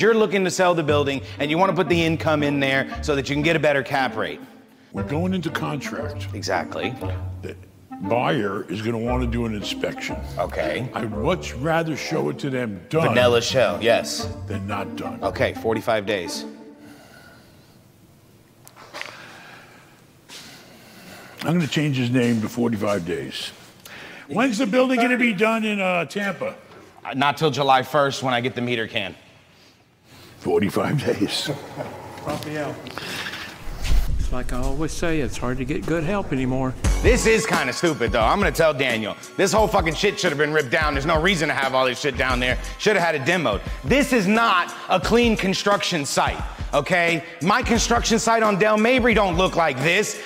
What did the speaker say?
because you're looking to sell the building and you want to put the income in there so that you can get a better cap rate. We're going into contract. Exactly. The buyer is going to want to do an inspection. Okay. I'd much rather show it to them done Vanilla shell, yes. than not done. Okay, 45 days. I'm going to change his name to 45 days. When's the building going to be done in uh, Tampa? Uh, Not till July 1st when I get the meter can. 45 days. It's like I always say, it's hard to get good help anymore. This is kind of stupid, though. I'm gonna tell Daniel. This whole fucking shit should have been ripped down. There's no reason to have all this shit down there. Should have had it demoed. This is not a clean construction site, okay? My construction site on Dale Mabry don't look like this.